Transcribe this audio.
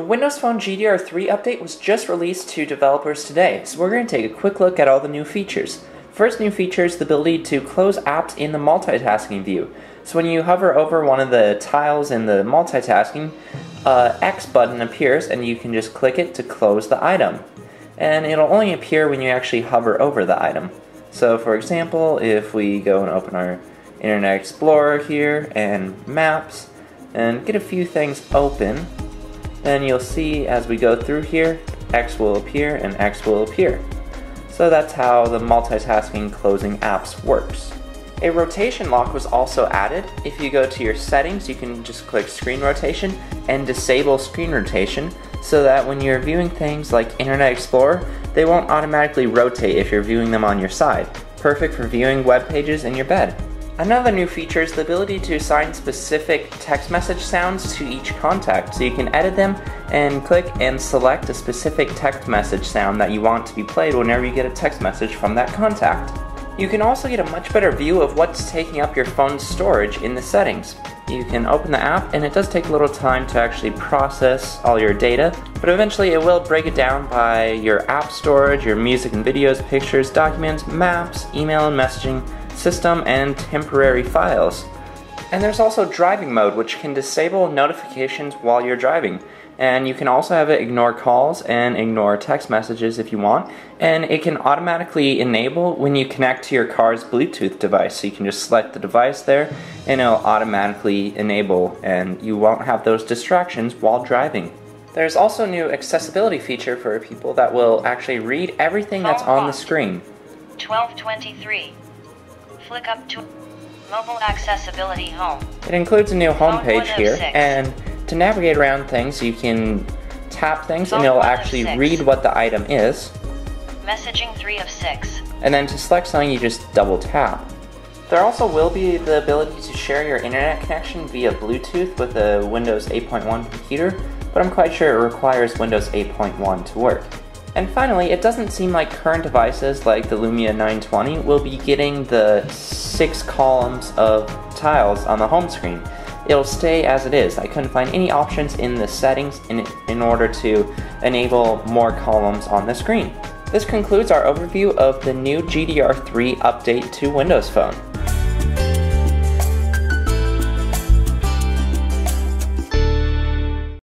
Windows Phone GDR3 update was just released to developers today, so we're going to take a quick look at all the new features. First new feature is the ability to close apps in the multitasking view. So when you hover over one of the tiles in the multitasking, uh, X button appears and you can just click it to close the item. And it'll only appear when you actually hover over the item. So for example, if we go and open our Internet Explorer here and Maps and get a few things open, then you'll see as we go through here, X will appear and X will appear. So that's how the multitasking closing apps works. A rotation lock was also added. If you go to your settings, you can just click screen rotation and disable screen rotation so that when you're viewing things like Internet Explorer, they won't automatically rotate if you're viewing them on your side. Perfect for viewing web pages in your bed. Another new feature is the ability to assign specific text message sounds to each contact. So you can edit them and click and select a specific text message sound that you want to be played whenever you get a text message from that contact. You can also get a much better view of what's taking up your phone's storage in the settings. You can open the app and it does take a little time to actually process all your data, but eventually it will break it down by your app storage, your music and videos, pictures, documents, maps, email and messaging, system, and temporary files. And there's also driving mode, which can disable notifications while you're driving. And you can also have it ignore calls and ignore text messages if you want. And it can automatically enable when you connect to your car's Bluetooth device. So you can just select the device there and it'll automatically enable and you won't have those distractions while driving. There's also a new accessibility feature for people that will actually read everything that's on the screen. 1223. Flick up to Mobile Accessibility Home. It includes a new home page here, oh and to navigate around things, you can tap things and it'll oh actually read what the item is. Messaging 3 of 6. And then to select something, you just double tap. There also will be the ability to share your internet connection via Bluetooth with a Windows 8.1 computer, but I'm quite sure it requires Windows 8.1 to work. And finally, it doesn't seem like current devices like the Lumia 920 will be getting the six columns of tiles on the home screen. It'll stay as it is. I couldn't find any options in the settings in, in order to enable more columns on the screen. This concludes our overview of the new GDR3 update to Windows Phone.